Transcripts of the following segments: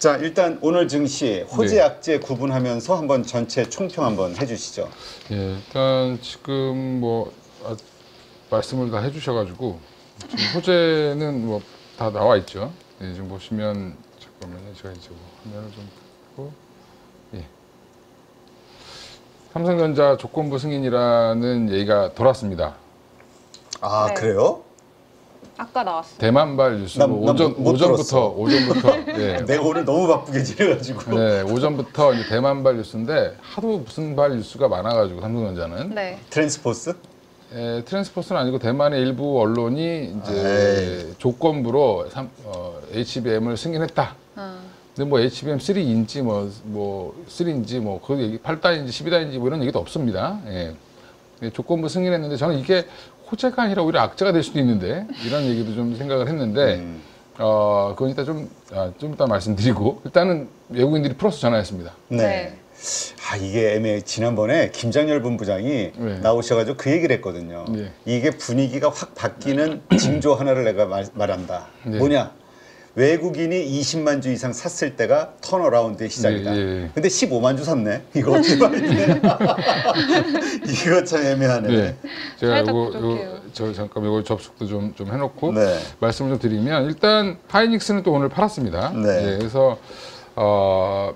자, 일단 오늘 증시 호재 약재 구분하면서 한번 전체 총평 한번 해주시죠. 예, 일단 지금 뭐 아, 말씀을 다 해주셔가지고 지금 호재는 뭐 다 나와 있죠. 예, 지금 보시면 잠깐만요, 제가 이제 뭐 화면을 좀 보고 예. 삼성전자 조건부 승인이라는 얘기가 돌았습니다. 아, 네. 그래요? 아까 나왔어. 대만발 뉴스로 난- 난 오전 못- 못 오전부터. 오전부터 예. 내가 오늘 너무 바쁘게 지내가지고. 네, 오전부터 이제 대만발 뉴스인데 하도 무슨 발 뉴스가 많아가지고 삼성전자는 네. TrendForce? 에, TrendForce는 아니고 대만의 일부 언론이 이제 조건부로 삼, 어, HBM을 승인했다. 어. 근데 뭐 HBM 3인지 뭐, 뭐 3인지 뭐 그 얘기 8단인지 12단인지 뭐 이런 얘기도 없습니다. 예. 예, 조건부 승인했는데 저는 이게 호재가 아니라 오히려 악재가 될 수도 있는데 이런 얘기도 좀 생각을 했는데 음. 어 그건 이따 좀, 아, 좀 이따 말씀드리고 일단은 외국인들이 플러스 전환했습니다. 네. 네. 아 이게 애매해. 지난번에 김장열 본부장이 네. 나오셔가지고 그 얘기를 했거든요. 네. 이게 분위기가 확 바뀌는 징조 하나를 내가 말, 말한다. 네. 뭐냐? 외국인이 20만 주 이상 샀을 때가 턴어라운드의 시작이다. 예, 예. 근데 15만 주 샀네. 이거 어떻게 봐야 돼? 이거 참 애매하네. 네. 제가 살짝 이거. 이거 저 잠깐 이거 접속도 좀, 좀 해놓고 네. 말씀을 좀 드리면 일단 하이닉스는 또 오늘 팔았습니다. 네. 예, 그래서 어,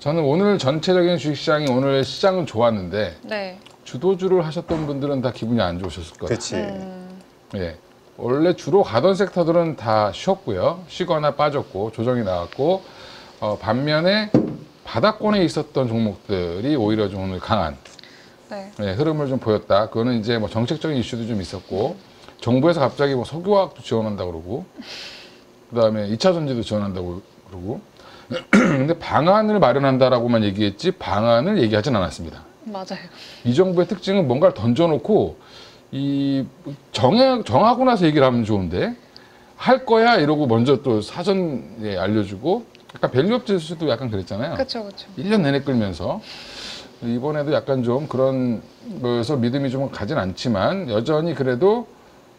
저는 오늘 전체적인 주식시장이 오늘 시장은 좋았는데 네. 주도주를 하셨던 분들은 다 기분이 안 좋으셨을 거예요. 그렇지. 음, 예. 원래 주로 가던 섹터들은 다 쉬었고요. 쉬거나 빠졌고 조정이 나왔고 어, 반면에 바닥권에 있었던 종목들이 오히려 좀 오늘 강한 네. 네, 흐름을 좀 보였다. 그거는 이제 뭐 정책적인 이슈도 좀 있었고 정부에서 갑자기 뭐 석유화학도 지원한다 그러고 그다음에 2차 전지도 지원한다고 그러고 근데 방안을 마련한다라고만 얘기했지 방안을 얘기하진 않았습니다. 맞아요. 이 정부의 특징은 뭔가를 던져놓고 이 정해 정하고 나서 얘기를 하면 좋은데 할 거야 이러고 먼저 또 사전에 알려주고 약간 밸류업 지수도 약간 그랬잖아요. 그렇죠, 그렇죠. 1년 내내 끌면서 이번에도 약간 좀 그런 거에서 믿음이 좀 가진 않지만 여전히 그래도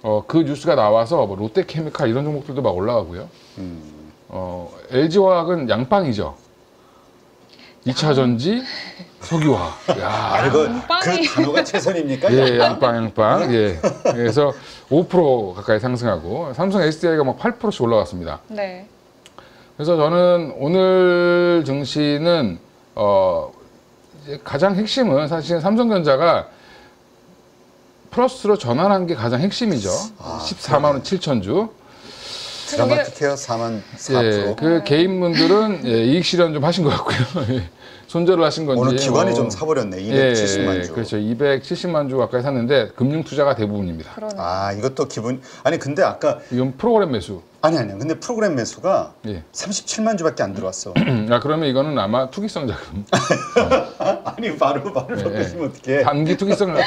어, 그 뉴스가 나와서 뭐 롯데케미칼 이런 종목들도 막 올라가고요. 어, LG화학은 양빵이죠. 2차 전지, 석유화. 야, 아, 이거 그 단어가 최선입니까? 예, 양빵, 양빵. 예. 그래서 5% 가까이 상승하고 삼성 SDI가 막 8%씩 올라갔습니다. 네. 그래서 저는 오늘 증시는 어 이제 가장 핵심은 사실 삼성전자가 플러스로 전환한 게 가장 핵심이죠. 아, 14만 원 7천 주. 드라마틱해요. 4만 4%. 예, 그 개인분들은 예, 이익 실현 좀 하신 것 같고요. 예, 손절을 하신 건지. 오늘 기관이 뭐, 좀 사버렸네. 예, 270만 예, 주. 그렇죠. 270만 주 가까이 샀는데 금융 투자가 대부분입니다. 그러네. 아 이것도 기분 아니 근데 아까 이건 프로그램 매수. 아니 아니야 근데 프로그램 매수가 예. 37만 주밖에 안 들어왔어 아 그러면 이거는 아마 투기성 자금. 아니 바로 바로 예, 바꾸시면 어떡해 단기 투기성을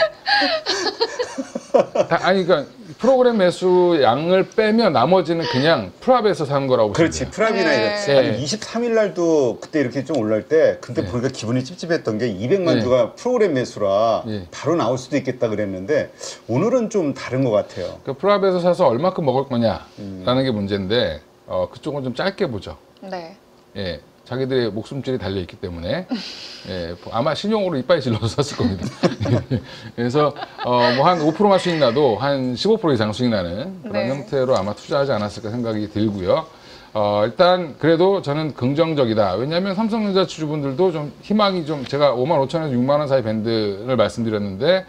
다- 아니 그러니까 프로그램 매수 양을 빼면 나머지는 그냥 프랍에서 산 거라고 보시면 그렇지 돼요. 프랍이나 네. 이랬지 네. 아니 23일 날도 그때 이렇게 좀 올라올 때 그때 네. 보니까 기분이 찝찝했던 게 200만 네. 주가 프로그램 매수라 네. 바로 나올 수도 있겠다 그랬는데 오늘은 좀 다른 것 같아요 그 프랍에서 사서 얼마큼 먹을 거냐라는 음. 게 문제인데 어, 그쪽은 좀 짧게 보죠. 네. 예, 자기들의 목숨줄이 달려 있기 때문에 예, 아마 신용으로 이빨 질러서 샀을 겁니다. 예, 그래서 어, 뭐한 5%만 수익 나도 한 15% 이상 수익 나는 그런 네. 형태로 아마 투자하지 않았을까 생각이 들고요. 어, 일단 그래도 저는 긍정적이다. 왜냐하면 삼성전자 주주분들도 좀 희망이 좀 제가 5만 5천에서 6만 원 사이 밴드를 말씀드렸는데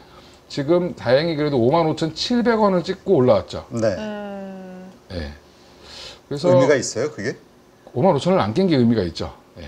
지금 다행히 그래도 5만 5천 700원을 찍고 올라왔죠. 네 음, 예. 그래서 의미가 있어요 그게 5만 5천을 안 깬 게 의미가 있죠. 예.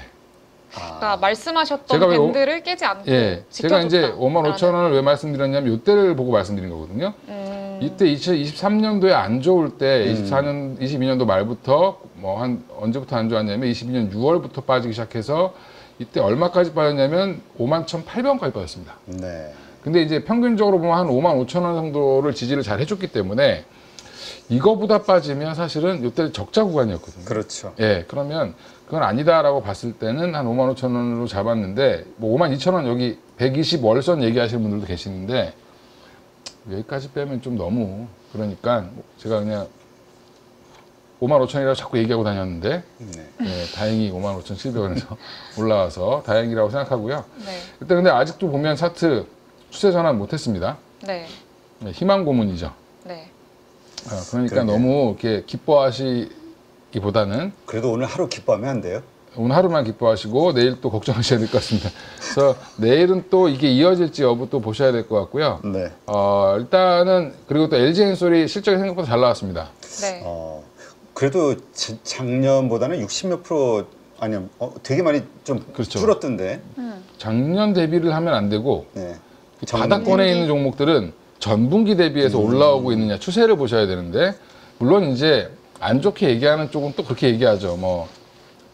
그러니까 말씀하셨던 제가 왜 오- 밴드를 깨지 않고 예, 제가 이제 지켜줬다. 5만 5천 원을 왜 말씀드렸냐면 이때를 보고 말씀드린 거거든요. 음, 이때 2023년도에 안 좋을 때 음. 24년, 22년도 말부터 뭐 한 언제부터 안 좋았냐면 22년 6월부터 빠지기 시작해서 이때 얼마까지 빠졌냐면 5만 1,800원까지 빠졌습니다. 네 근데 이제 평균적으로 보면 한 5만 5천 원 정도를 지지를 잘 해줬기 때문에 이거보다 빠지면 사실은 이때 적자 구간이었거든요. 그렇죠 예, 그러면 그건 아니다라고 봤을 때는 한 5만 5천 원으로 잡았는데 뭐 5만 2천 원 여기 120 월선 얘기하시는 분들도 계시는데 여기까지 빼면 좀 너무 그러니까 제가 그냥 5만 5천이라고 자꾸 얘기하고 다녔는데 네. 예, 다행히 5만 5천 7백원에서 올라와서 다행이라고 생각하고요. 네. 일단 근데 아직도 보면 차트 추세 전환 못했습니다. 네. 네, 희망 고문이죠. 네. 어, 그러니까. 너무 이렇게 기뻐하시기보다는 그래도 오늘 하루 기뻐하면 안 돼요? 오늘 하루만 기뻐하시고 내일 또 걱정하셔야 될 것 같습니다. 그래서 내일은 또 이게 이어질지 여부 또 보셔야 될 것 같고요. 네. 어, 일단은 그리고 또 LG 엔솔이 실적이 생각보다 잘 나왔습니다. 네. 어, 그래도 자- 작년보다는 60몇 프로 아니요, 어, 되게 많이 좀 그렇죠. 줄었던데. 음. 작년 대비를 하면 안 되고 네. 이 전- 바닥권에 있는 종목들은 전분기 대비해서 올라오고 있느냐 추세를 보셔야 되는데 물론 이제 안 좋게 얘기하는 쪽은 또 그렇게 얘기하죠. 뭐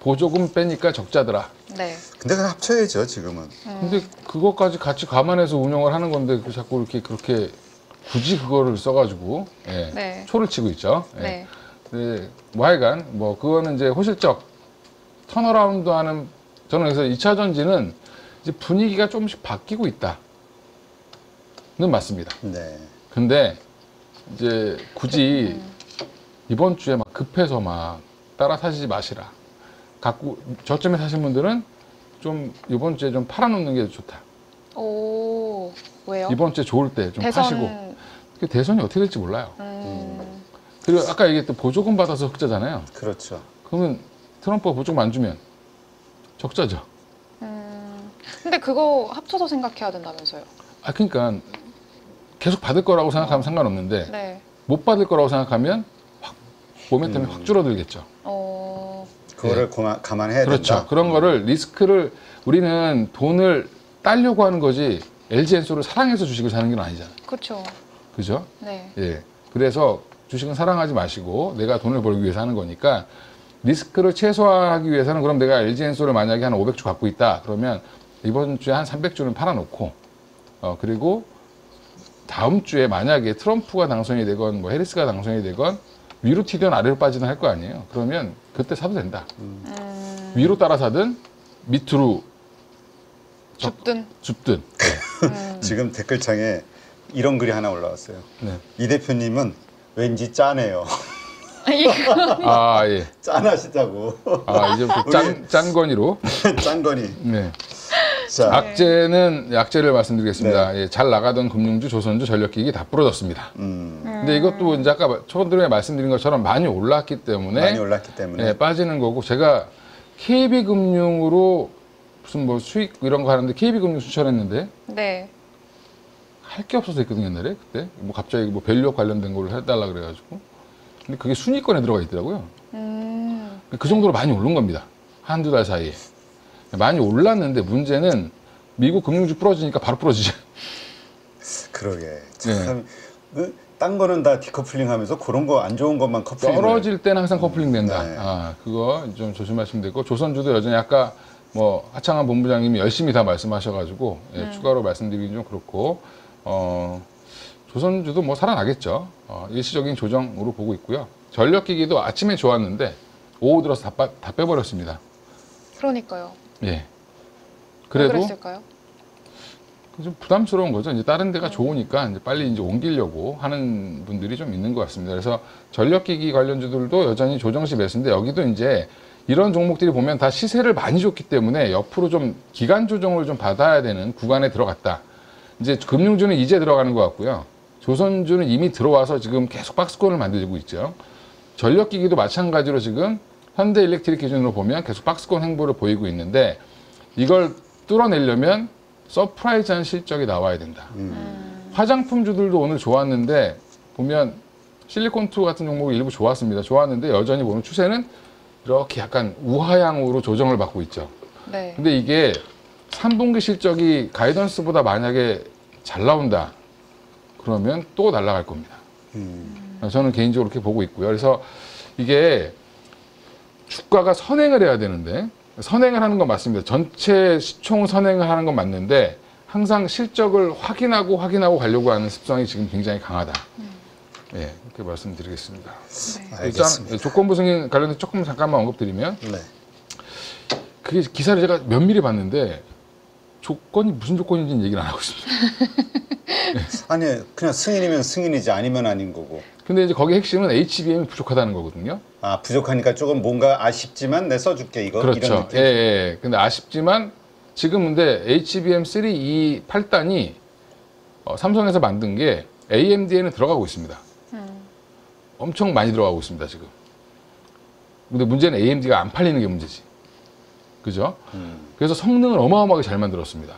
보조금 빼니까 적자더라. 네. 근데 그거 합쳐야죠 지금은. 근데 그것까지 같이 감안해서 운영을 하는 건데 그 자꾸 이렇게 그렇게 굳이 그거를 써가지고 예, 네. 초를 치고 있죠. 예. 네. 네, 뭐 하여간 뭐 그거는 이제 호실적 턴어라운드 하는 저는 그래서 2차 전지는 이제 분위기가 조금씩 바뀌고 있다 는 맞습니다. 네. 근데 이제 굳이 이번 주에 막 급해서 막 따라 사시지 마시라. 갖고 저점에 사신 분들은 좀 이번 주에 좀 팔아놓는 게 좋다. 오. 왜요? 이번 주에 좋을 때 좀 대선. 파시고 그 대선이 어떻게 될지 몰라요. 음. 그리고 아까 얘기했던 보조금 받아서 흑자잖아요. 그렇죠. 그러면 트럼프가 보조금 안 주면 적자죠. 음. 근데 그거 합쳐서 생각해야 된다면서요. 아 그러니까 계속 받을 거라고 생각하면 상관없는데 네. 못 받을 거라고 생각하면 확 모멘텀이 음. 확 줄어들겠죠. 어. 그거를 고마- 감안해야 그렇죠. 된다. 그런 거를 리스크를 우리는 돈을 따려고 하는 거지 LG 엔솔을 사랑해서 주식을 사는 건 아니잖아요. 그렇죠. 그죠? 네. 예. 그래서 주식은 사랑하지 마시고 내가 돈을 벌기 위해서 하는 거니까 리스크를 최소화하기 위해서는 그럼 내가 LG 엔솔을 만약에 한 500주 갖고 있다. 그러면 이번 주에 한 300주는 팔아놓고 어 그리고 다음 주에 만약에 트럼프가 당선이 되건 뭐 해리스가 당선이 되건 위로 튀든 아래로 빠지든 할 거 아니에요. 그러면 그때 사도 된다. 음. 위로 따라 사든 밑으로 줍든. 줍든. 음. 지금 댓글창에 이런 글이 하나 올라왔어요. 네. 이 대표님은 왠지 짜네요. 이거. 아 예. 짠하시다고. 아 이제부터 짠 짠건이로. 짠거니. 네. 자, 악재는 약재를 말씀드리겠습니다. 예, 잘 나가던 금융주, 조선주, 전력기기 다 부러졌습니다. 음, 근데 이것도 이제 아까 초반에 말씀드린 것처럼 많이 올랐기 때문에 많이 올랐기 때문에. 예, 빠지는 거고 제가 KB금융으로 무슨 뭐 수익 이런 거 하는데 KB금융 추천했는데 네. 할 게 없어서 했거든요 옛날에 그때 뭐 갑자기 뭐 밸류업 관련된 걸로 해달라 그래가지고 근데 그게 순위권에 들어가 있더라고요. 음. 그 정도로 많이 오른 겁니다. 한두 달 사이에. 많이 올랐는데 문제는 미국 금융주 부러지니까 바로 부러지죠. 그러게. 네. 참, 그, 딴 거는 다 디커플링 하면서 그런 거 안 좋은 것만 커플링. 떨어질 때는 항상 커플링 된다. 네. 아, 그거 좀 조심하시면 되고 조선주도 여전히 아까 뭐 하창한 본부장님이 열심히 다 말씀하셔가지고 예, 추가로 말씀드리긴 좀 그렇고 어, 조선주도 뭐 살아나겠죠. 어, 일시적인 조정으로 보고 있고요. 전력기기도 아침에 좋았는데 오후 들어서 다, 빠- 다 빼버렸습니다. 그러니까요. 예. 왜 그래도 그랬을까요? 좀 부담스러운 거죠. 이제 다른 데가 좋으니까 이제 빨리 이제 옮기려고 하는 분들이 좀 있는 것 같습니다. 그래서 전력기기 관련주들도 여전히 조정시 매수인데 여기도 이제 이런 종목들이 보면 다 시세를 많이 줬기 때문에 옆으로 좀 기간 조정을 좀 받아야 되는 구간에 들어갔다. 이제 금융주는 이제 들어가는 것 같고요. 조선주는 이미 들어와서 지금 계속 박스권을 만들고 있죠. 전력기기도 마찬가지로 지금 현대 일렉트릭 기준으로 보면 계속 박스권 행보를 보이고 있는데 이걸 뚫어내려면 surprise한 실적이 나와야 된다. 음. 화장품주들도 오늘 좋았는데 보면 실리콘투 같은 종목이 일부 좋았습니다. 좋았는데 여전히 보면 추세는 이렇게 약간 우하향으로 조정을 받고 있죠. 네. 근데 이게 3분기 실적이 가이던스보다 만약에 잘 나온다. 그러면 또 날아갈 겁니다. 음, 저는 개인적으로 그렇게 보고 있고요. 그래서 이게 주가가 선행을 해야 되는데 선행을 하는 건 맞습니다. 전체 시총 선행을 하는 건 맞는데 항상 실적을 확인하고 확인하고 가려고 하는 습성이 지금 굉장히 강하다. 예, 그렇게 말씀드리겠습니다. 네. 일단 알겠습니다. 조건부 승인 관련해서 조금 잠깐만 언급드리면 네. 그게 기사를 제가 면밀히 봤는데 조건이 무슨 조건인지는 얘기를 안 하고 있습니다. 아니, 그냥 승인이면 승인이지 아니면 아닌 거고. 근데 이제 거기 핵심은 HBM이 부족하다는 거거든요. 아 부족하니까 조금 뭔가 아쉽지만 내 써줄게 이거 이런 그렇죠. 느낌. 예, 예. 근데 아쉽지만 지금 근데 HBM3 이 8단이 어, 삼성에서 만든 게 AMD에는 들어가고 있습니다. 음. 엄청 많이 들어가고 있습니다, 지금. 근데 문제는 AMD가 안 팔리는 게 문제지. 그죠? 음. 그래서 성능을 어마어마하게 잘 만들었습니다.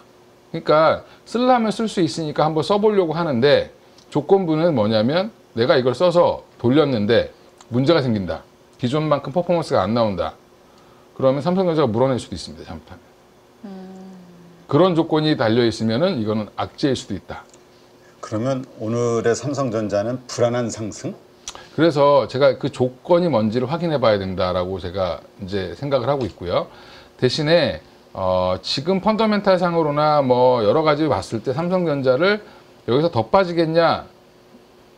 그러니까 쓰려면 쓸 수 있으니까 한번 써보려고 하는데 조건부는 뭐냐면 내가 이걸 써서 돌렸는데 문제가 생긴다. 기존만큼 퍼포먼스가 안 나온다. 그러면 삼성전자가 물어낼 수도 있습니다. 잘못하면. 그런 조건이 달려 있으면은 이거는 악재일 수도 있다. 그러면 오늘의 삼성전자는 불안한 상승? 그래서 제가 그 조건이 뭔지를 확인해 봐야 된다라고 제가 이제 생각을 하고 있고요. 대신에 어, 지금 펀더멘탈 상으로나 뭐 여러 가지 봤을 때 삼성전자를 여기서 더 빠지겠냐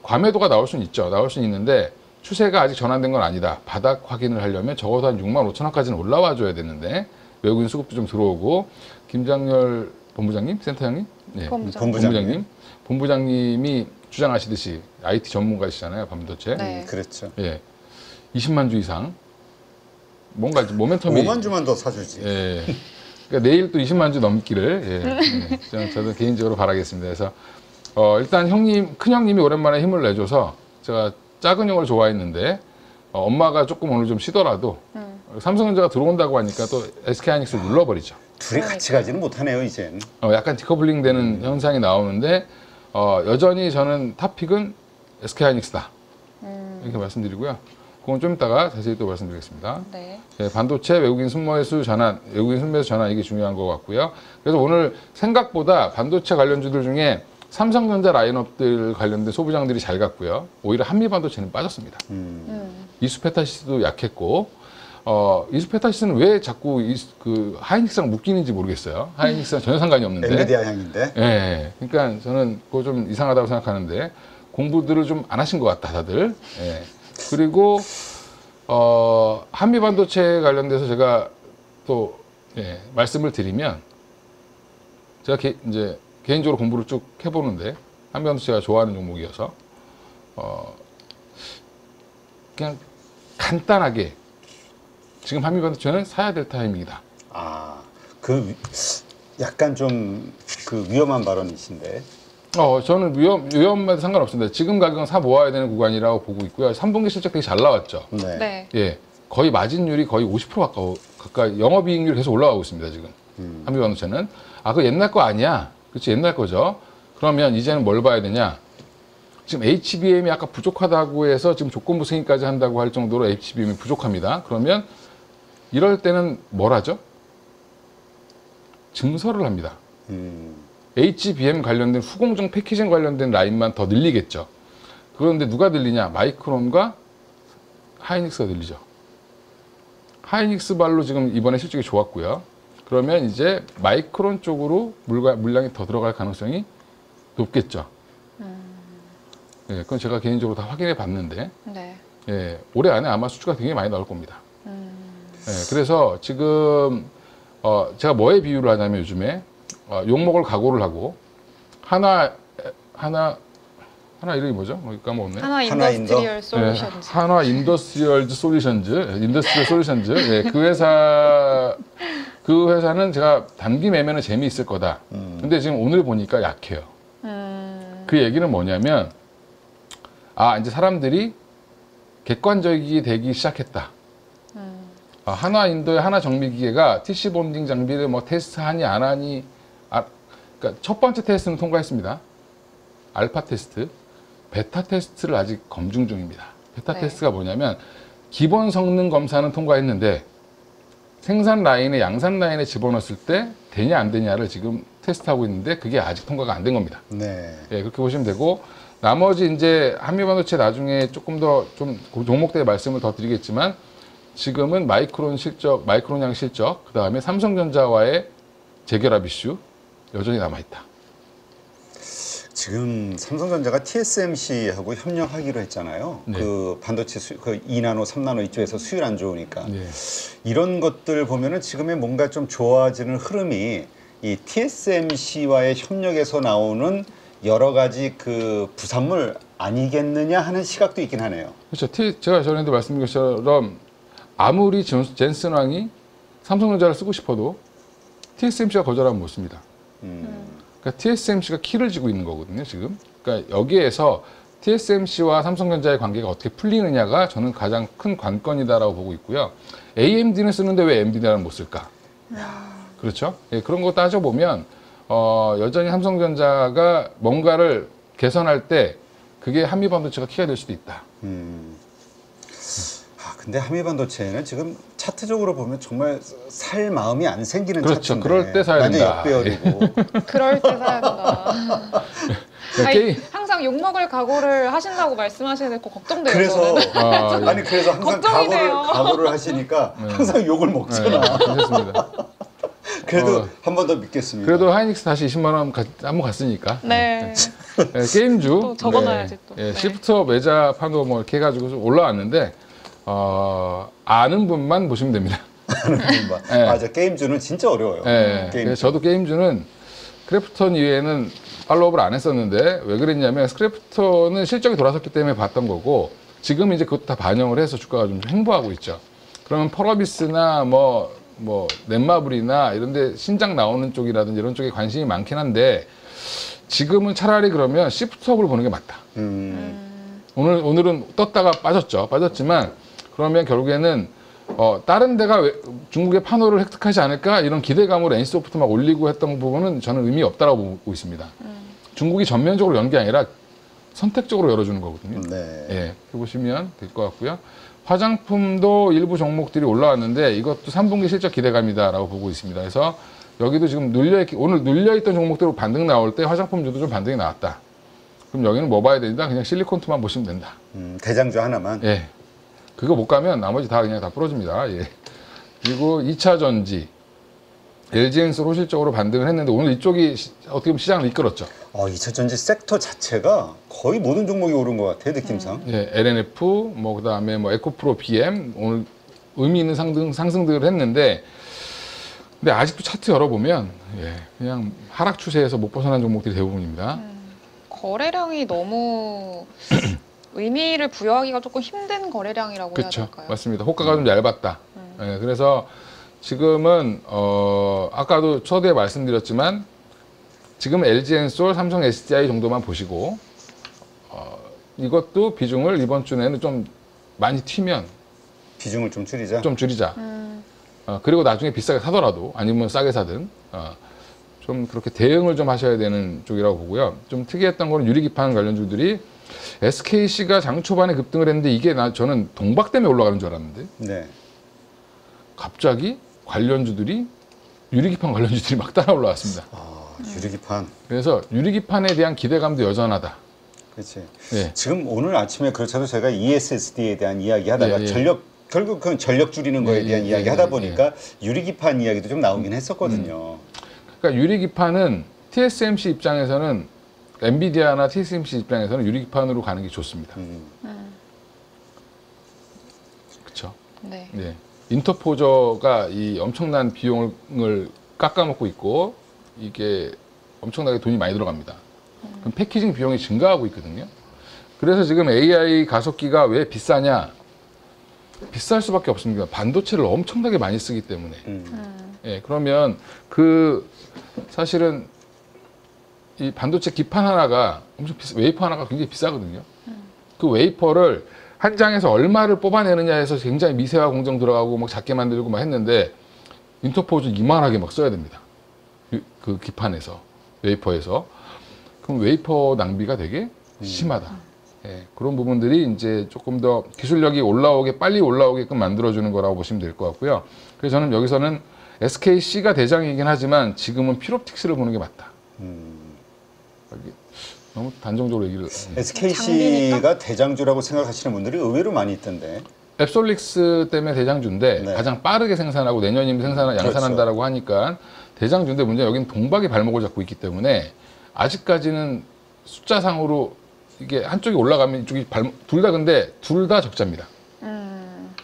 과매도가 나올 수는 있죠. 나올 수는 있는데 추세가 아직 전환된 건 아니다. 바닥 확인을 하려면 적어도 한 6만 5천 원까지는 올라와 줘야 되는데 외국인 수급도 좀 들어오고 김장열 본부장님, 센터장님, 네, 본부장. 본부장님. 본부장님, 본부장님이 주장하시듯이 IT 전문가시잖아요, 반도체. 네. 음, 그렇죠. 예. 20만 주 이상. 뭔가 이제 모멘텀이 5만 주만 더 사주지. 예. 그러니까 내일 또 20만 주 넘기를 예. 예. 저는, 저도 개인적으로 바라겠습니다. 그래서 어, 일단 형님 큰 형님이 오랜만에 힘을 내줘서 제가 작은 형을 좋아했는데 어, 엄마가 조금 오늘 좀 쉬더라도 음. 삼성전자가 들어온다고 하니까 또 SK하이닉스를 눌러버리죠. 둘이 같이 가지는 못하네요 이젠. 어, 약간 디커플링 되는 현상이 나오는데 어, 여전히 저는 탑픽은 SK하이닉스다 음. 이렇게 말씀드리고요. 그건 좀 이따가 자세히 또 말씀드리겠습니다. 네. 네, 반도체 외국인 순매수 전환, 외국인 순매수 전환 이게 중요한 것 같고요. 그래서 오늘 생각보다 반도체 관련주들 중에 삼성전자 라인업들 관련된 소부장들이 잘 갔고요. 오히려 한미 반도체는 빠졌습니다. 음. 음. 이수페타시스도 약했고, 어, 이수페타시스는 왜 자꾸 이, 그 하이닉스랑 묶이는지 모르겠어요. 하이닉스랑 전혀 상관이 없는데. 엔비디아 향인데. 예, 그러니까 저는 그거 좀 이상하다고 생각하는데 공부들을 좀 안 하신 것 같다 다들. 예. 그리고 어 한미 반도체 관련돼서 제가 또 예, 말씀을 드리면 제가 개, 이제 개인적으로 공부를 쭉 해보는데 한미 반도체가 좋아하는 종목이어서 어 그냥 간단하게 지금 한미 반도체는 사야 될 타이밍이다. 아그 약간 좀 그 위험한 발언이신데. 어, 저는 위험, 위험에도 상관없습니다. 지금 가격은 사 모아야 되는 구간이라고 보고 있고요. 3분기 실적 되게 잘 나왔죠. 네. 네. 예. 거의 마진율이 거의 50% 가까워, 가까이, 영업이익률이 계속 올라가고 있습니다, 지금. 음. 한미반도체는. 아, 그 옛날 거 아니야. 그렇지, 옛날 거죠. 그러면 이제는 뭘 봐야 되냐. 지금 HBM이 아까 부족하다고 해서 지금 조건부 승인까지 한다고 할 정도로 HBM이 부족합니다. 그러면 이럴 때는 뭘 하죠? 증설을 합니다. 음. HBM 관련된 후공정 패키징 관련된 라인만 더 늘리겠죠. 그런데 누가 늘리냐? 마이크론과 하이닉스가 늘리죠. 하이닉스 발로 지금 이번에 실적이 좋았고요. 그러면 이제 마이크론 쪽으로 물가, 물량이 더 들어갈 가능성이 높겠죠. 예, 그건 제가 개인적으로 다 확인해 봤는데, 네. 예, 올해 안에 아마 수주가 굉장히 많이 나올 겁니다. 음. 예, 그래서 지금 어, 제가 뭐에 비유를 하냐면 요즘에 어, 욕먹을 각오를 하고 한화 한화 한화 이름이 뭐죠? 뭐 까먹었네. 한화 한화 인더스트리얼 예, 솔루션즈. 한화 인더스트리얼 솔루션즈, 인더스트리얼 솔루션즈. 예, 그 회사 그 회사는 제가 단기 매매는 재미있을 거다. 음. 근데 지금 오늘 보니까 약해요. 음. 그 얘기는 뭐냐면 아 이제 사람들이 객관적이 되기 시작했다. 음. 아, 한화 인도의 한화 정밀 기계가 TC bonding 장비를 뭐 테스트하니 안 하니 아, 그러니까 첫 번째 테스트는 통과했습니다. 알파 테스트, 베타 테스트를 아직 검증 중입니다. 베타 네. 테스트가 뭐냐면 기본 성능 검사는 통과했는데 생산 라인에 양산 라인에 집어넣었을 때 되냐 안 되냐를 지금 테스트하고 있는데 그게 아직 통과가 안 된 겁니다. 네. 예, 그렇게 보시면 되고 나머지 이제 한미반도체 나중에 조금 더 좀 종목대 말씀을 더 드리겠지만 지금은 마이크론 실적, 마이크론 양 실적, 그 다음에 삼성전자와의 재결합 이슈 여전히 남아 있다. 지금 삼성전자가 TSMC하고 협력하기로 했잖아요. 네. 그 반도체 수, 그 2나노, 3나노 이쪽에서 수율 안 좋으니까 예. 이런 것들 보면은 지금의 뭔가 좀 좋아지는 흐름이 이 TSMC와의 협력에서 나오는 여러 가지 그 부산물 아니겠느냐 하는 시각도 있긴 하네요. 그렇죠. T, 제가 전에도 말씀드린 것처럼 아무리 존, 젠슨 황이 삼성전자를 쓰고 싶어도 TSMC가 거절하면 못 씁니다. 음. 그러니까 TSMC가 키를 쥐고 있는 거거든요, 지금. 그러니까 여기에서 TSMC와 삼성전자의 관계가 어떻게 풀리느냐가 저는 가장 큰 관건이다라고 보고 있고요. AMD는 쓰는데 왜 엔비디아는 못 쓸까? 그렇죠? 예, 그런 거 따져보면 어, 여전히 삼성전자가 뭔가를 개선할 때 그게 한미 반도체가 키가 될 수도 있다. 음. 아, 근데 한미 반도체는 지금 차트적으로 보면 정말 살 마음이 안 생기는 그렇죠. 차트인데 그럴 때 사야 된다. 역배열이고 그럴 때 사야 된다. 그러니까 아니, 항상 욕 먹을 각오를 하신다고 말씀하시는 거 걱정돼요. 그래서 저는. 아, 예. 아니 그래서 항상 걱정이 각오를. 각오를 하시니까 네. 항상 욕을 네, 먹잖아. 괜찮습니다. 그래도 어. 한번 더 믿겠습니다. 그래도 하이닉스 다시 20만 원 가- 한번 갔으니까. 네. 예, 게임주 또 적어놔야지 또. 예, 네. 시프트업 매자 판도 뭐 이렇게 해가지고 좀 올라왔는데 어, 아는 분만 보시면 됩니다. 예. 맞아 게임주는 진짜 어려워요. 예, 게임. 그래서 저도 게임주는 크래프톤 이외에는 follow-up을 안 했었는데 왜 그랬냐면 크래프톤은 실적이 돌아섰기 때문에 봤던 거고 지금 이제 그것도 다 반영을 해서 주가가 좀 횡보하고 있죠. 그러면 펄어비스나 뭐, 뭐, 넷마블이나 이런 데 신작 나오는 쪽이라든지 이런 쪽에 관심이 많긴 한데 지금은 차라리 그러면 시프트업을 보는 게 맞다. 음, 오늘 오늘은 떴다가 빠졌죠. 빠졌지만 그러면 결국에는 어, 다른 데가 왜- 중국의 판호를 획득하지 않을까 이런 기대감으로 NC소프트 막 올리고 했던 부분은 저는 의미 없다라고 보고 있습니다. 중국이 전면적으로 연 게 아니라 선택적으로 열어주는 거거든요. 네. 예, 이렇게 보시면 될 것 같고요. 화장품도 일부 종목들이 올라왔는데 이것도 3분기 실적 기대감이다라고 보고 있습니다. 그래서 여기도 지금 눌려 있 오늘 눌려 있던 종목들 반등 나올 때 화장품주도 좀 반등이 나왔다. 그럼 여기는 뭐 봐야 된다? 그냥 실리콘투만 보시면 된다. 음, 대장주 하나만. 예. 그거 못 가면 나머지 다 그냥 다 부러집니다. 예. 그리고 2차 전지. LG엔솔 호실적으로 반등을 했는데 오늘 이쪽이 시- 어떻게 보면 시장을 이끌었죠. 어, 2차 전지 섹터 자체가 거의 모든 종목이 오른 것 같아요 느낌상. 예, LNF, 뭐 그다음에 뭐 에코프로 BM 오늘 의미 있는 상승 상승들을 했는데 근데 아직도 차트 열어보면 예, 그냥 하락 추세에서 못 벗어난 종목들이 대부분입니다. 거래량이 너무 의미를 부여하기가 조금 힘든 거래량이라고 그렇죠, 해야 될까요? 맞습니다. 호가가 좀 얇았다. 음. 예, 그래서 지금은 어 아까도 초대에 말씀드렸지만 지금 LG엔솔, 삼성 SDI 정도만 보시고 어, 이것도 비중을 이번 주 내는 좀 많이 튀면 비중을 좀 줄이자. 좀 줄이자. 음, 어, 그리고 나중에 비싸게 사더라도 아니면 싸게 사든 어, 좀 그렇게 대응을 좀 하셔야 되는 쪽이라고 보고요. 좀 특이했던 거는 유리기판 관련주들이 SKC가 장 초반에 급등을 했는데 이게 나 저는 동박 때문에 올라가는 줄 알았는데 네. 갑자기 관련주들이 유리기판 관련주들이 막 따라 올라왔습니다. 아, 유리기판. 그래서 유리기판에 대한 기대감도 여전하다. 그렇지. 예. 지금 오늘 아침에 그렇잖아요. 제가 E ESSD에 대한 이야기 하다가 예, 예. 전력 결국 그 전력 줄이는 거에 예, 대한 예, 이야기 예, 하다 예, 보니까 유리기판 이야기도 좀 나오긴 했었거든요. 그러니까 유리기판은 TSMC 입장에서는 엔비디아나 TSMC 입장에서는 유리기판으로 가는 게 좋습니다. 음. 그렇죠. 네. 네. 인터포저가 이 엄청난 비용을 깎아먹고 있고 이게 엄청나게 돈이 많이 들어갑니다. 그럼 packaging 비용이 증가하고 있거든요. 그래서 지금 AI 가속기가 왜 비싸냐? 비쌀 수밖에 없습니다. 반도체를 엄청나게 많이 쓰기 때문에. 음. 음, 예, 그러면 그 사실은 이 반도체 기판 하나가 엄청 비싸, 웨이퍼 하나가 굉장히 비싸거든요. 그 웨이퍼를 한 장에서 얼마를 뽑아내느냐에서 굉장히 미세화 공정 들어가고 막 작게 만들고 막 했는데 interposer 이만하게 막 써야 됩니다. 그- 그 기판에서 웨이퍼에서 그럼 웨이퍼 낭비가 되게 심하다. 예, 그런 부분들이 이제 조금 더 기술력이 올라오게 빨리 올라오게끔 만들어주는 거라고 보시면 될 것 같고요. 그래서 저는 여기서는 SKC가 대장이긴 하지만 지금은 필옵틱스를 보는 게 맞다. 음. 너무 단정적으로 얘기를. SKC가? 대장주라고 생각하시는 분들이 의외로 많이 있던데. 앱솔릭스 때문에 대장주인데 네. 가장 빠르게 생산하고 내년이면 생산 그렇죠. 양산한다라고 하니까 대장주인데 문제 는 여기는 동박이 발목을 잡고 있기 때문에 아직까지는 숫자상으로 이게 한쪽이 올라가면 이쪽이 둘다 근데 둘 다 적자입니다. 음,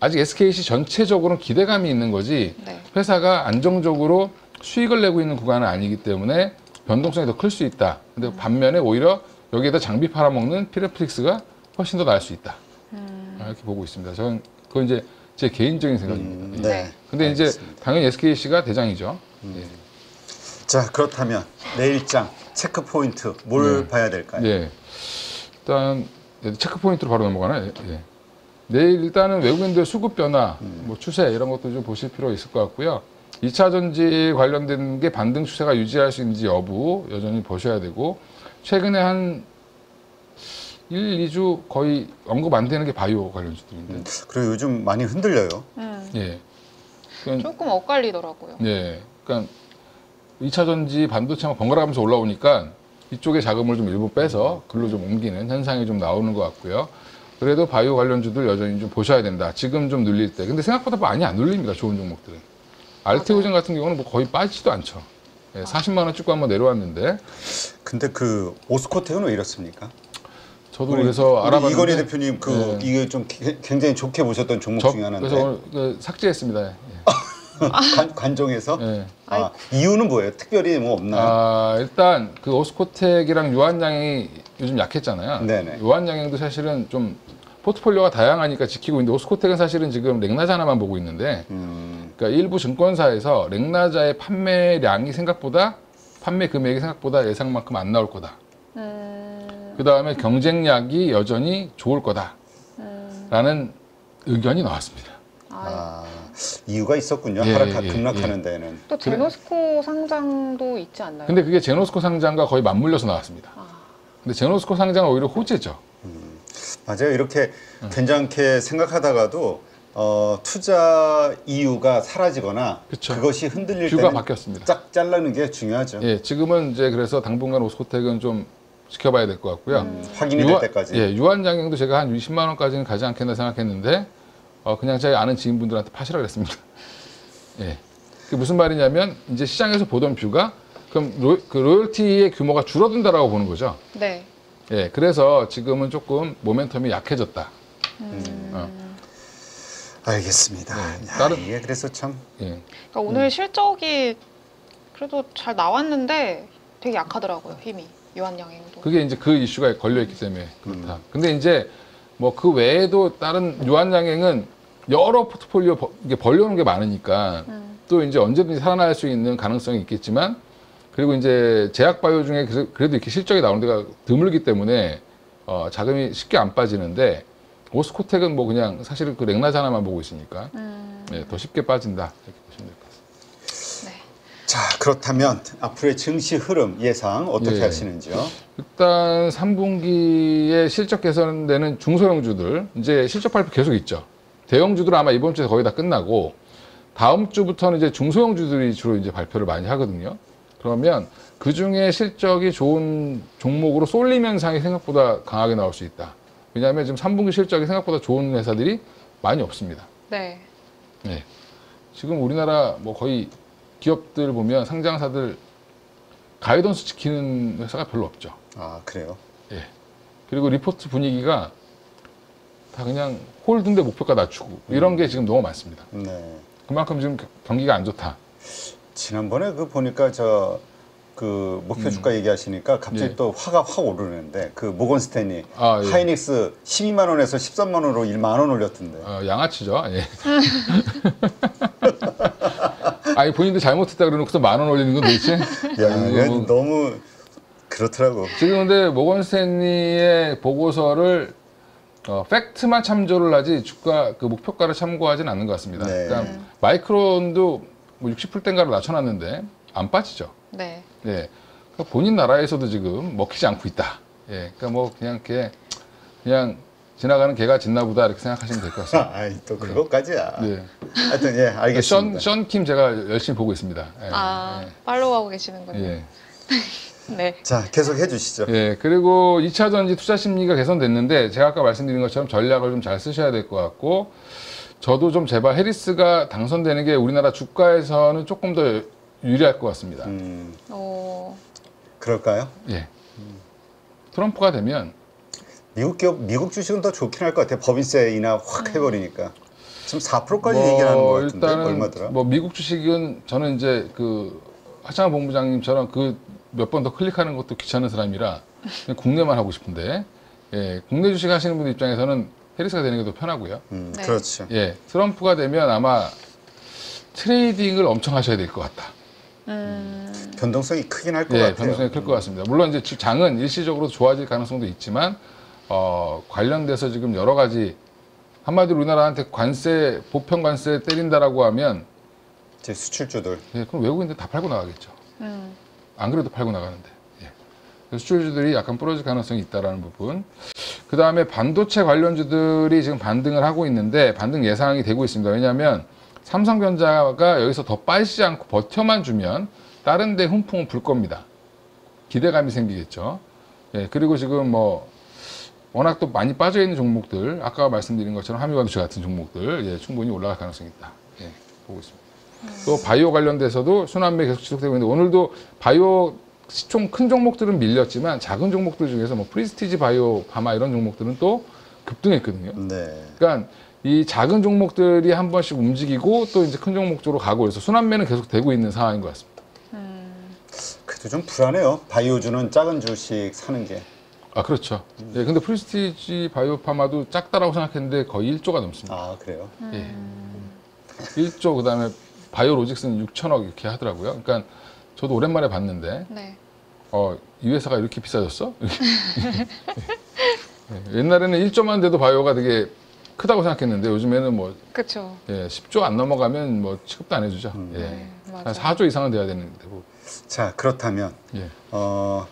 아직 SKC 전체적으로는 기대감이 있는 거지 네. 회사가 안정적으로 수익을 내고 있는 구간은 아니기 때문에 변동성이 더 클 수 있다. 근데 반면에 오히려 여기에다 장비 팔아먹는 필옵틱스가 훨씬 더 나을 수 있다. 음. 아, 이렇게 보고 있습니다. 저는 그건 이제 제 개인적인 생각입니다. 음, 예. 네. 근데 이제 알겠습니다. 당연히 SKC가 대장이죠. 예. 자 그렇다면 내일장 check point 뭘 네. 봐야 될까요? 예. 일단 check point로 바로 넘어가나요? 예. 내일 일단은 외국인들 수급 변화, 뭐 추세 이런 것도 좀 보실 필요가 있을 것 같고요. 2차 전지 관련된 게 반등 추세가 유지할 수 있는지 여부 여전히 보셔야 되고 최근에 한 1, 2주 거의 언급 안 되는 게 바이오 관련주들인데. 그리고 요즘 많이 흔들려요. 음. 예. 그건 조금 엇갈리더라고요. 예. 그러니까 2차 전지 반도체만 번갈아 가면서 올라오니까 이쪽에 자금을 좀 일부 빼서 글로 좀 옮기는 현상이 좀 나오는 것 같고요. 그래도 바이오 관련주들 여전히 좀 보셔야 된다. 지금 좀 눌릴 때. 근데 생각보다 많이 안 눌립니다. 좋은 종목들은. 알테오젠 같은 경우는 뭐 거의 빠지지도 않죠. 예, 40만 원 찍고 한번 내려왔는데 근데 그 오스코텍은 왜 이렇습니까? 저도 우리- 그래서 우리 알아봤는데 이건희 대표님 그 예. 이게 좀 기- 굉장히 좋게 보셨던 종목 저, 중에 하나인데 그래서 오늘 그 삭제했습니다. 예. 관, 관종에서 예. 아, 이유는 뭐예요? 특별히 뭐 없나요? 아, 일단 그 오스코텍이랑 유한양이 요즘 약했잖아요. 네네. 유한양행도 사실은 좀 포트폴리오가 다양하니까 지키고 있는데 오스코텍은 사실은 지금 렉나자 하나만 보고 있는데 음, 그러니까 일부 증권사에서 렉나자의 판매량이 생각보다 판매 금액이 생각보다 예상만큼 안 나올 거다. 음. 그 다음에 경쟁력이 여전히 좋을 거다라는 음. 의견이 나왔습니다. 아, 아, 이유가 있었군요. 예, 하락 예, 급락하는 데는. 또 제노스코 상장도 있지 않나요? 근데 그게 제노스코 상장과 거의 맞물려서 나왔습니다. 아, 근데 제노스코 상장은 오히려 호재죠. 맞아요. 이렇게 음. 괜찮게 생각하다가도 어, 투자 이유가 사라지거나 그쵸. 것이 흔들릴 뷰가 때는 바뀌었습니다. 쫙 잘라는 게 중요하죠. 예, 지금은 이제 그래서 당분간 오스코텍은 좀 지켜봐야 될 것 같고요. 음, 확인이 될 유한- 때까지. 예, 유한양행도 제가 한 20만 원까지는 가지 않겠나 생각했는데 어, 그냥 제 아는 지인분들한테 파시라 그랬습니다. 예, 그 무슨 말이냐면 이제 시장에서 보던 뷰가 그럼 로, 그 로열티의 규모가 줄어든다라고 보는 거죠. 네. 예, 그래서 지금은 조금 모멘텀이 약해졌다. 음. 어. 알겠습니다. 네, 야, 다른- 이게 그래서 참 예, 그러니까 오늘 실적이 그래도 잘 나왔는데 되게 약하더라고요 힘이 유한양행도. 그게 이제 그 이슈가 걸려 있기 때문에 그렇다. 근데 이제 뭐 그 외에도 다른 유한양행은 여러 포트폴리오 버- 이게 벌려놓은 게 많으니까 음. 또 이제 언제든지 살아날 수 있는 가능성이 있겠지만 그리고 이제 제약 바이오 중에 그래- 그래도 이렇게 실적이 나오는 데가 드물기 때문에 어, 자금이 쉽게 안 빠지는데 오스코텍은 뭐 그냥 사실은 그 렉나자 하나만 보고 있으니까 음. 네, 더 쉽게 빠진다 이렇게 보시면 될 것 같습니다. 네. 자, 그렇다면 앞으로의 증시 흐름 예상 어떻게 예. 하시는지요? 일단 3분기에 실적 개선되는 중소형주들 이제 실적 발표 계속 있죠. 대형주들은 아마 이번 주에 거의 다 끝나고 다음 주부터는 이제 중소형주들이 주로 이제 발표를 많이 하거든요. 그러면 그 중에 실적이 좋은 종목으로 쏠림 현상이 생각보다 강하게 나올 수 있다. 왜냐하면 지금 3분기 실적이 생각보다 좋은 회사들이 많이 없습니다. 네. 네. 지금 우리나라 뭐 거의 기업들 보면 상장사들 guidance 지키는 회사가 별로 없죠. 아, 그래요. 예. 그리고 리포트 분위기가 다 그냥 hold인데 목표가 낮추고 이런 게 지금 너무 많습니다. 네. 그만큼 지금 겨- 경기가 안 좋다. 지난번에 그 보니까 저 그 목표 주가 얘기하시니까 갑자기 예. 또 화가 확 오르는데 그 모건 스탠리 아, 예. 하이닉스 12만 원에서 13만 원으로 1만 원 올렸던데. 어, 양아치죠. 예. 아니 본인도 잘못했다 그러놓고서 만 원 올리는 건 도대체? 야, 뭐- 너무 그렇더라고. 지금 근데 모건 스탠리의 보고서를 어, 팩트만 참조를 하지 주가 그 목표가를 참고하진 않는 것 같습니다. 네. 그러니까 마이크론도 뭐 60불대인가로 낮춰놨는데 안 빠지죠. 네. 예. 그러니까 본인 나라에서도 지금 먹히지 않고 있다. 예. 그러니까 뭐 그냥 개 그냥 지나가는 개가 짖나 보다 이렇게 생각하시면 될 것 같습니다. 아이 또 그것까지야. 예. 하여튼 예, 알겠습니다. 션, 션킴 제가 열심히 보고 있습니다. 예. 아 팔로우하고 계시는군요. 예. 네. 자, 계속 해 주시죠. 예. 그리고 2차 전지 투자 심리가 개선됐는데 제가 아까 말씀드린 것처럼 전략을 좀 잘 쓰셔야 될 것 같고 저도 좀 제발 해리스가 당선되는 게 우리나라 주가에서는 조금 더 유리할 것 같습니다. 음, 오. 그럴까요? 예. 트럼프가 되면 미국 기업 미국 주식은 더 좋긴 할 것 같아요. 법인세 인하 확 해버리니까. 지금 4%까지 뭐 얘기하는 것 같은데 일단은 얼마더라? 뭐 미국 주식은 저는 이제 그 하창한 본부장님처럼 그 몇 번 더 클릭하는 것도 귀찮은 사람이라 그냥 국내만 하고 싶은데 예, 국내 주식 하시는 분들 입장에서는 해리스가 되는 게 더 편하고요. 음, 네. 그렇죠. 예, 트럼프가 되면 아마 트레이딩을 엄청 하셔야 될 것 같다. 음, 변동성이 크긴 할것 예, 같아요. 변동성이 클 것 같습니다. 물론 이제 주- 장은 일시적으로 좋아질 가능성도 있지만 어, 관련돼서 지금 여러 가지 한마디로 우리나라한테 관세 보편 관세 때린다라고 하면 제 수출주들. 예, 그럼 외국인들 다 팔고 나가겠죠. 음, 안 그래도 팔고 나가는데. 예. 그래서 수출주들이 약간 부러질 가능성이 있다라는 부분. 그 다음에 반도체 관련주들이 지금 반등을 하고 있는데 반등 예상이 되고 있습니다. 왜냐하면 삼성전자가 여기서 더 빠지지 않고 버텨만 주면 다른 데 훈풍은 불 겁니다. 기대감이 생기겠죠. 예, 그리고 지금 뭐 워낙 또 많이 빠져 있는 종목들, 아까 말씀드린 것처럼 한미반도체 같은 종목들 예, 충분히 올라갈 가능성이 있다. 예, 보고 있습니다. 또 바이오 관련돼서도 순환매 계속 지속되고 있는데 오늘도 바이오 시총 큰 종목들은 밀렸지만 작은 종목들 중에서 뭐 프리스티지 바이오 파마 이런 종목들은 또 급등했거든요. 네. 그러니까 이 작은 종목들이 한 번씩 움직이고 또 이제 큰 종목 쪽으로 가고 그래서 순환매는 계속 되고 있는 상황인 것 같습니다. 그래도 좀 불안해요. 바이오주는 작은 주식 사는 게. 아 그렇죠. 예, 근데 프리스티지 바이오 파마도 작다라고 생각했는데 거의 1조가 넘습니다. 아 그래요. 예. 1조 그다음에 바이오 로직스는 6천억 이렇게 하더라고요. 그러니까 저도 오랜만에 봤는데 네. 어, 이 회사가 이렇게 비싸졌어? 예, 옛날에는 1조만 돼도 바이오가 되게 크다고 생각했는데 요즘에는 뭐 그쵸. 예, 10조 안 넘어가면 뭐 취급도 안 해주죠. 예. 네, 한 맞아. 4조 이상은 돼야 되는데 뭐. 자 그렇다면 예. 어,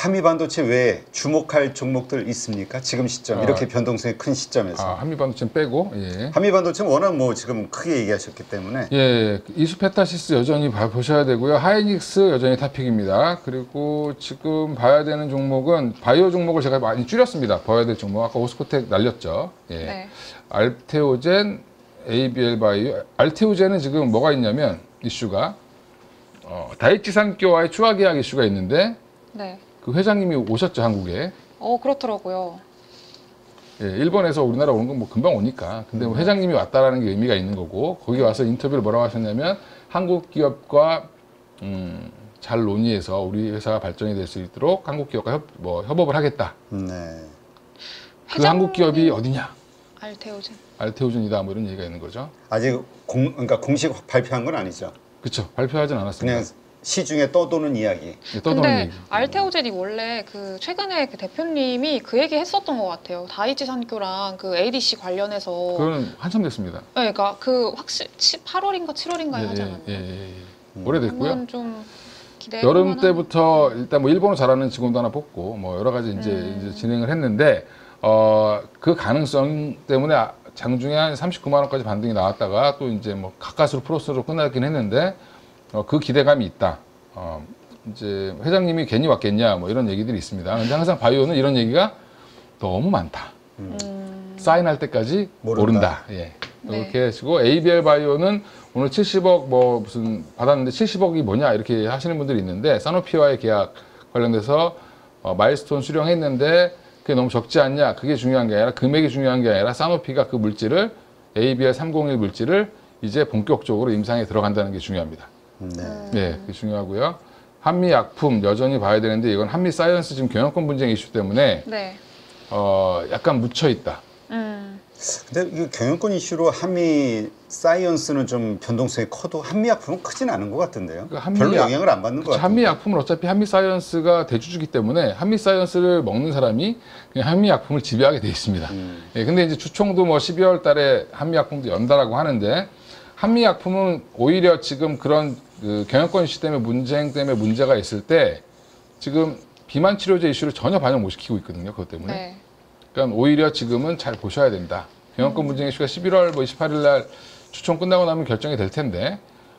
한미 반도체 외에 주목할 종목들 있습니까? 지금 시점 아. 이렇게 변동성이 큰 시점에서. 아, 한미 반도체는 빼고 예. 한미 반도체는 워낙 뭐 지금 크게 얘기하셨기 때문에 예, 이수페타시스 여전히 봐- 보셔야 되고요. 하이닉스 여전히 top pick입니다. 그리고 지금 봐야 되는 종목은 바이오 종목을 제가 많이 줄였습니다. 봐야 될 종목. 아까 오스코텍 날렸죠. 예. 네. 알테오젠, ABL 바이오. 알테오젠은 지금 뭐가 있냐면 이슈가 어, 다이치 산교와의 추가 계약 이슈가 있는데 네. 그 회장님이 오셨죠 한국에. 어, 그렇더라고요. 예, 일본에서 우리나라 오는 건 뭐 금방 오니까. 근데 뭐 회장님이 왔다라는 게 의미가 있는 거고, 거기 와서 인터뷰를 뭐라고 하셨냐면, 한국 기업과, 음, 잘 논의해서 우리 회사가 발전이 될 수 있도록 한국 기업과 협, 뭐, 협업을 하겠다. 네. 그 한국 기업이 어디냐? 알테오젠. 알테오준이다. 뭐 이런 얘기가 있는 거죠. 아직 공 그러니까 공식 발표한 건 아니죠. 그쵸. 발표하진 않았습니다. 그냥 시중에 떠도는 이야기. 예, 떠도는 근데 얘기. 알테오젠이 원래 그 최근에 그 대표님이 그 얘기 했었던 것 같아요. 다이치 산교랑 그 ADC 관련해서. 그건 한참 됐습니다. 네, 그러니까 그 확실 8월인가 7월인가에 예, 하지 예, 않았나요? 예, 예, 예. 오래됐고요. 한번 좀 기대. 여름 때부터 일단 뭐 일본어 잘하는 직원도 하나 뽑고 뭐 여러 가지 이제, 음. 이제 진행을 했는데 어 그 가능성 때문에 아- 장중에 한 39만 원까지 반등이 나왔다가 또 이제 뭐 가까스로 플러스로 끝나긴 했는데 어, 그 기대감이 있다. 어 이제 회장님이 괜히 왔겠냐 뭐 이런 얘기들이 있습니다. 근데 항상 바이오는 이런 얘기가 너무 많다. 음, 사인할 때까지 모른다. 모른다. 예. 네. 이렇게 하시고 ABL 바이오는 오늘 70억 뭐 무슨 받았는데 70억이 뭐냐 이렇게 하시는 분들이 있는데 사노피와의 계약 관련돼서 어, milestone 수령했는데 그게 너무 적지 않냐 그게 중요한 게 아니라 금액이 중요한 게 아니라 사노피가 그 물질을 ABL 301 물질을 이제 본격적으로 임상에 들어간다는 게 중요합니다. 네. 네, 그게 중요하고요. 한미 약품 여전히 봐야 되는데 이건 한미 사이언스 지금 경영권 분쟁 이슈 때문에 네. 어, 약간 묻혀 있다. 음, 근데 이 경영권 이슈로 한미 사이언스는 좀 변동성이 커도 한미 약품은 크진 않은 것 같은데요. 그 한미 별로 약- 영향을 안 받는 것. 같아요. 한미 약품은 어차피 한미 사이언스가 대주주기 때문에 한미 사이언스를 먹는 사람이 그냥 한미 약품을 지배하게 돼 있습니다. 음. 예, 근데 이제 주총도 뭐 12월 달에 한미 약품도 연다라고 하는데 한미 약품은 오히려 지금 그런 그 경영권 이슈 때문에 문쟁 때문에 문제가 있을 때 지금 비만 치료제 이슈를 전혀 반영 못 시키고 있거든요. 그것 때문에. 네. 그러니까 오히려 지금은 잘 보셔야 된다. 경영권 문쟁 이슈가 11월 뭐 28일 날 추총 끝나고 나면 결정이 될 텐데,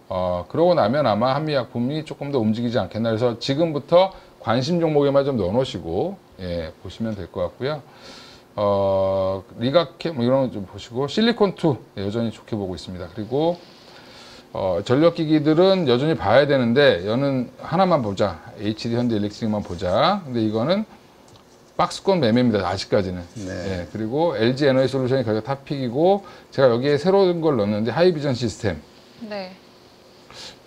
어, 그러고 나면 아마 한미약품이 조금 더 움직이지 않겠나. 그래서 지금부터 관심 종목에만 좀 넣어놓으시고, 예, 보시면 될 것 같고요. 어, 리가케 뭐 이런 거 좀 보시고, 실리콘2 여전히 좋게 보고 있습니다. 그리고, 어, 전력기기들은 여전히 봐야 되는데, 여는 하나만 보자. HD 현대 일렉트릭만 보자. 근데 이거는 박스권 매매입니다. 아직까지는. 네. 예, 그리고 LG 에너지 솔루션이 가격 탑픽이고 제가 여기에 새로운 걸 넣었는데 하이비전 시스템 네.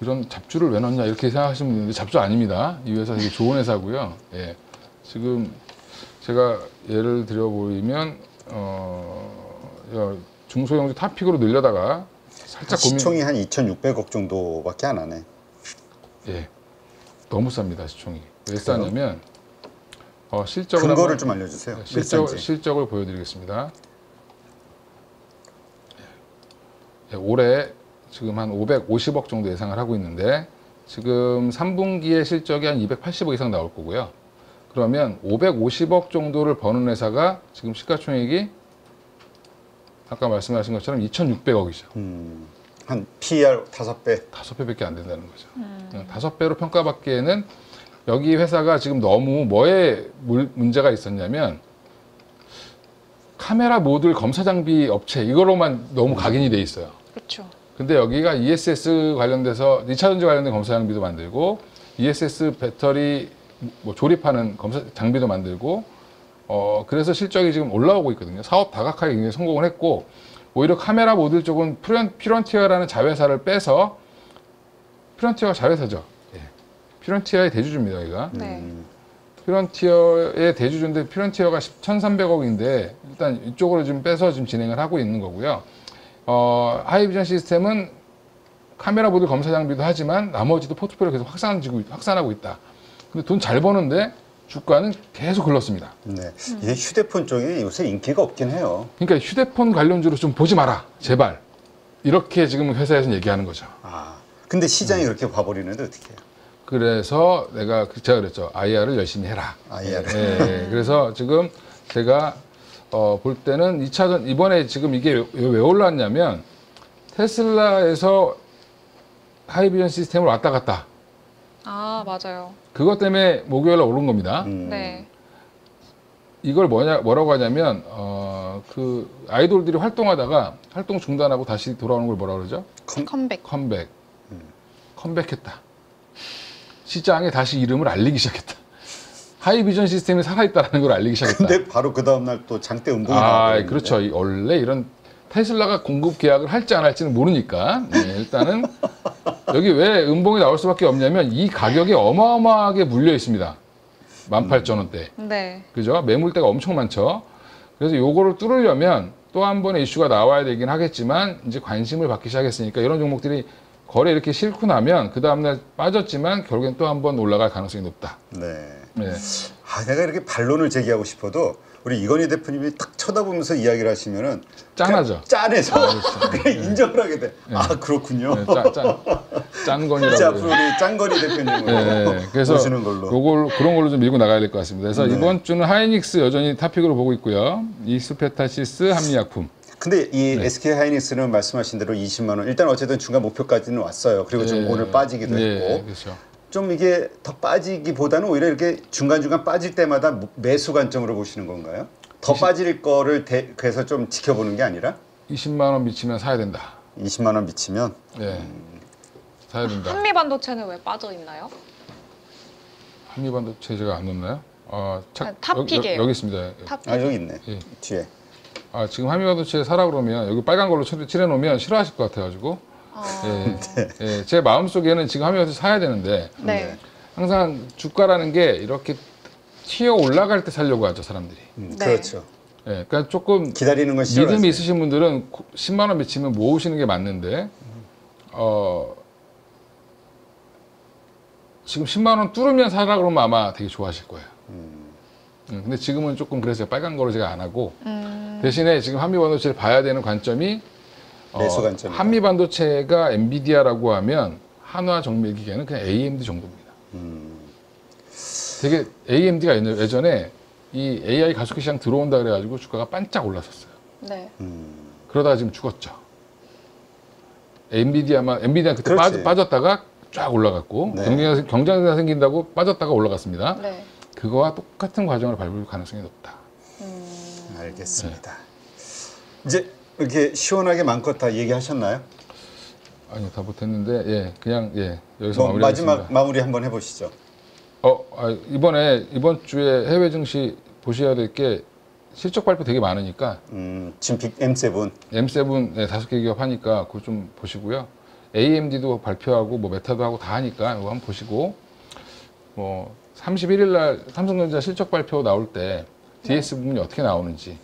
이런 잡주를 왜 넣냐 이렇게 생각하시는 있는데 잡주 아닙니다. 이 회사 되게 좋은 회사고요. 예. 지금 제가 예를 들어 보이면 어, 야, 중소형주 탑픽으로 늘려다가 살짝 고민 시총이 한 2,600억 정도밖에 안 하네. 예 너무 쌉니다 시총이 왜 싸냐면 어, 실적을 근거를 한번- 좀 알려주세요. 네, 몇 실적. 실적을 보여드리겠습니다. 예, 올해 지금 한 550억 정도 예상을 하고 있는데 지금 3분기에 실적이 한 280억 이상 나올 거고요. 그러면 550억 정도를 버는 회사가 지금 시가총액이 아까 말씀하신 것처럼 2,600억이죠. 음, 한 PER 다섯 배. 다섯 배밖에 안 된다는 거죠. 어, 다섯 배로 평가받기에는 여기 회사가 지금 너무 뭐에 물- 문제가 있었냐면 카메라 모듈 검사 장비 업체 이거로만 너무 각인이 돼 있어요. 그렇죠. 근데 여기가 ESS 관련돼서 2차 전지 관련된 검사 장비도 만들고 ESS 배터리 뭐 조립하는 검사 장비도 만들고 어 그래서 실적이 지금 올라오고 있거든요. 사업 다각화에 굉장히 성공을 했고 오히려 카메라 모듈 쪽은 퓨런, 퓨런티어라는 자회사를 빼서 퓨런티어가 자회사죠. 예. 퓨런티어의 대주주입니다, 여기가. 네. 음, 피런티어의 대주주인데 피런티어가 1,300억인데 일단 이쪽으로 좀 빼서 지금 진행을 하고 있는 거고요. 어, 하이비전 시스템은 카메라 모듈 검사 장비도 하지만 나머지도 포트폴리오 계속 확산지고 확산하고 있다. 근데 돈 잘 버는데 주가는 계속 글렀습니다. 네. 이게 휴대폰 쪽이 요새 인기가 없긴 해요. 그러니까 휴대폰 관련주로 좀 보지 마라, 제발. 이렇게 지금 회사에서는 얘기하는 거죠. 아, 근데 시장이 그렇게 봐버리는데 어떻게 해요? 그래서 내가 그- 제가 그랬죠. IR을 열심히 해라. IR. 예, 예. 그래서 지금 제가 어, 볼 때는 2차전 이번에 지금 이게 왜, 왜 올랐냐면 테슬라에서 하이비전 시스템을 왔다 갔다. 아 맞아요. 그것 때문에 목요일에 오른 겁니다. 음, 네. 이걸 뭐냐 뭐라고 하냐면 어, 그 아이돌들이 활동하다가 활동 중단하고 다시 돌아오는 걸 뭐라 그러죠? 컴백. 컴백. 컴백했다. 시장에 다시 이름을 알리기 시작했다. 하이비전 시스템이 살아있다는 걸 알리기 시작했다. 근데 바로 그 다음날 또 장대 음봉이 아, 나와버렸는데. 그렇죠. 이- 원래 이런 테슬라가 공급 계약을 할지 안 할지는 모르니까 네, 일단은 여기 왜 음봉이 나올 수밖에 없냐면 이 가격이 어마어마하게 물려 있습니다. 18,000원대. 네. 그죠? 매물대가 엄청 많죠. 그래서 요거를 뚫으려면 또 한 번의 이슈가 나와야 되긴 하겠지만 이제 관심을 받기 시작했으니까 이런 종목들이 거래 이렇게 싫고 나면 그 다음날 빠졌지만 결국엔 또 한 번 올라갈 가능성이 높다. 네. 네. 아, 내가 이렇게 반론을 제기하고 싶어도 우리 이건희 대표님이 딱 쳐다보면서 이야기를 하시면은 짠하죠. 짠해서 그냥 인정을 하게 돼. 아 그렇군요. 네, 짠, 짠, 짠건이라고. 자 앞으로 우리 짱거리 대표님으로 네, 네. 그래서 모시는 걸로. 요걸 그런 걸로 좀 밀고 나가야 될 것 같습니다. 그래서 네. 이번 주는 하이닉스 여전히 탑픽으로 보고 있고요. 이스페타시스 합리약품. 근데 이 네. SK 하이닉스는 말씀하신 대로 20만 원. 일단 어쨌든 중간 목표까지는 왔어요. 그리고 좀 네. 오늘 빠지기도 네, 했고. 그렇죠. 좀 이게 더 빠지기보다는 오히려 이렇게 중간중간 빠질 때마다 매수 관점으로 보시는 건가요? 더 빠질 거를 대, 그래서 좀 지켜보는 게 아니라 20만 원 밑이면 사야 된다. 20만 원 밑이면 네. 사야 된다. 한미 반도체는 왜 빠져 있나요? 한미 반도체 제가 안 넣나요? 아, 착, 아, top pick이에요. 여기, 여기 있습니다. top. 아 여기 있네 예. 뒤에 아, 지금 한미 반도체 사라 그러면 여기 빨간 걸로 칠- 칠해놓으면 싫어하실 것 같아 가지고. 어... 예. 예, 제 마음속에는 지금 한미반도체 사야 되는데 네. 항상 주가라는 게 이렇게 튀어 올라갈 때 살려고 하죠 사람들이. 음, 네. 그렇죠. 예, 그러니까 조금 기다리는 건 싫어요. 믿음이 있으신 분들은 10만 원 미치면 모으시는 게 맞는데 어 지금 10만 원 뚫으면 사라 그러면 아마 되게 좋아하실 거예요. 음, 근데 지금은 조금 그래서 빨간 거를 제가 안 하고 음... 대신에 지금 한미 반도체를 봐야 되는 관점이 어, 매수 관점이다. 한미 반도체가 엔비디아라고 하면 한화 정밀 기계는 그냥 AMD 정도입니다. 음, 되게 AMD가 예전에 이 AI 가속기 시장 들어온다 그래가지고 주가가 반짝 올랐었어요. 네. 음. 그러다가 지금 죽었죠. 엔비디아만 엔비디아 그때 그렇지. 빠졌다가 쫙 올라갔고 네. 경쟁 경쟁사 생긴다고 빠졌다가 올라갔습니다. 네. 그거와 똑같은 과정을 밟을 가능성이 높다. 음... 알겠습니다. 이제 이렇게 시원하게 마음껏 다 얘기하셨나요? 아니요 다 못했는데 예 그냥 예 여기서 뭐. 마지막 마무리 한번 해보시죠. 어 아, 이번에 이번 주에 해외 증시 보셔야 될 게 실적 발표 되게 많으니까 음, 지금 빅 M7 M7 네, 다섯 개 기업 하니까 그거 좀 보시고요. AMD도 발표하고 뭐 메타도 하고 다 하니까 이거 한번 보시고 뭐 31일 날 삼성전자 실적 발표 나올 때 DS 부분이 어떻게 나오는지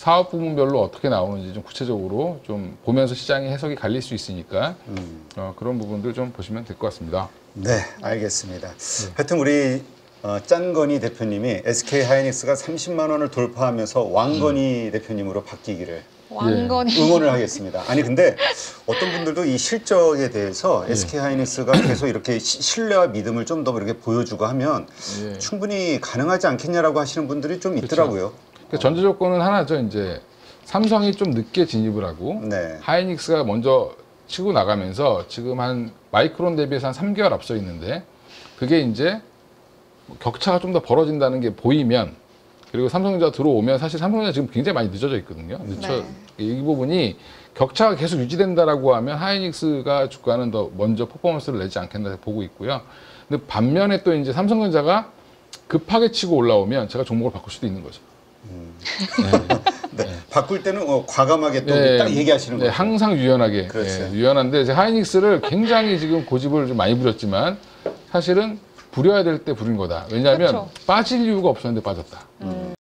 사업 부문별로 어떻게 나오는지 좀 구체적으로 좀 보면서 시장의 해석이 갈릴 수 있으니까 음. 어, 그런 부분들 좀 보시면 될 것 같습니다. 네, 알겠습니다. 하여튼 우리 어, 짠건이 대표님이 SK 하이닉스가 30만 원을 돌파하면서 왕건이 대표님으로 바뀌기를 왕건이 응원을 하겠습니다. 아니 근데 어떤 분들도 이 실적에 대해서 예. SK 하이닉스가 계속 이렇게 시- 신뢰와 믿음을 좀 더 이렇게 보여주고 하면 예. 충분히 가능하지 않겠냐라고 하시는 분들이 좀 있더라고요. 그 전제 조건은 하나죠. 이제 삼성이 좀 늦게 진입을 하고 네. 하이닉스가 먼저 치고 나가면서 지금 한 마이크론 대비해서 한 3개월 앞서 있는데 그게 이제 격차가 좀 더 벌어진다는 게 보이면 그리고 삼성전자 들어오면 사실 삼성전자 지금 굉장히 많이 늦어져 있거든요. 늦춰 네. 이 부분이 격차가 계속 유지된다라고 하면 하이닉스가 주가는 더 먼저 퍼포먼스를 내지 않겠나 보고 있고요. 근데 반면에 또 이제 삼성전자가 급하게 치고 올라오면 제가 종목을 바꿀 수도 있는 거죠. 네. 바꿀 때는 어, 과감하게 또 네, 딱 얘기하시는 네, 거예요. 항상 유연하게. 그렇죠. 예, 유연한데 이제 하이닉스를 굉장히 지금 고집을 좀 많이 부렸지만 사실은 부려야 될 때 부린 거다. 왜냐하면 그렇죠. 빠질 이유가 없었는데 빠졌다. 음.